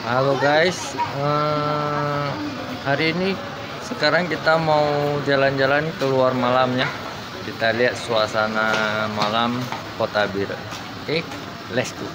Halo guys, uh, hari ini sekarang kita mau jalan-jalan keluar malam ya. Kita lihat suasana malam Kota Bir. Oke, let's go.